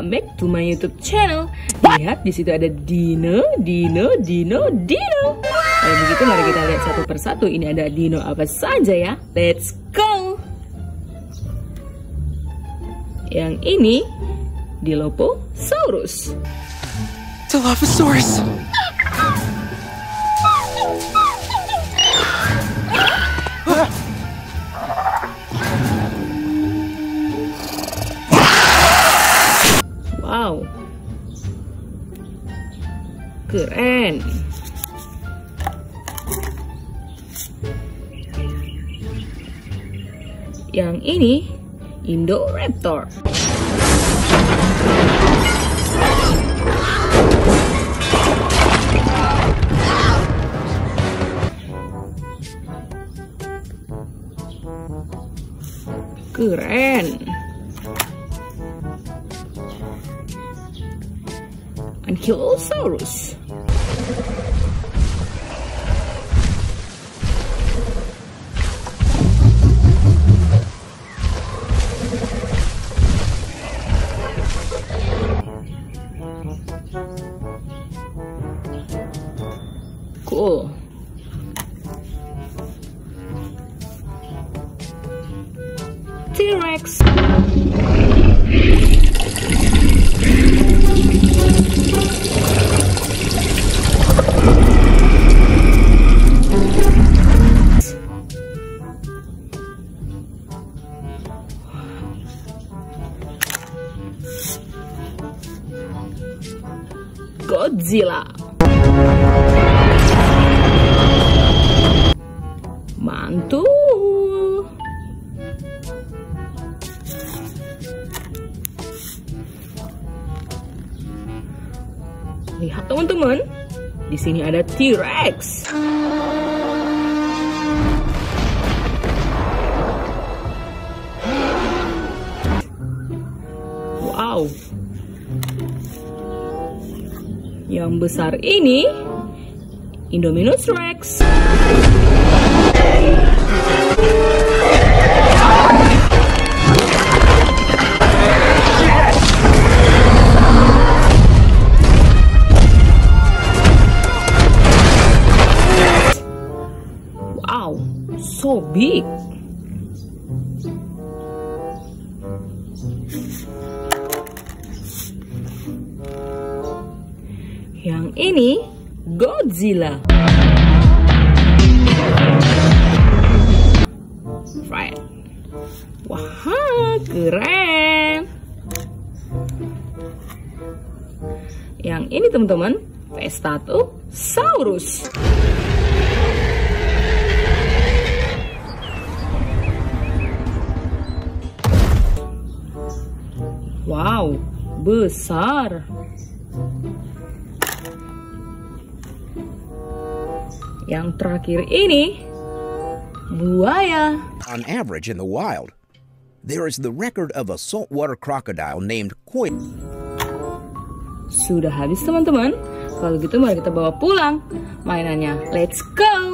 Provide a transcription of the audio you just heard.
Back to my YouTube channel. Lihat di situ ada dino, dino, dino, dino. Kalau begitu mari kita lihat satu persatu. Ini ada dino apa saja ya? Let's go. Yang ini Dilophosaurus. Dilophosaurus. Wow. Keren. Yang ini Indoraptor. Keren. and kill all Saurus. Cool. T-Rex. Godzilla. Mantul. Lihat teman-teman, di sini ada T-Rex. Yang besar ini Indominus Rex. Wow, so big. Yang ini Godzilla. Right. Wah, keren. Yang ini teman-teman, Saurus. Wow, besar. Yang terakhir ini buaya. On average in the wild, there is the record of a saltwater crocodile named Koi. Sudah habis teman-teman. Kalau gitu mari kita bawa pulang mainannya. Let's go.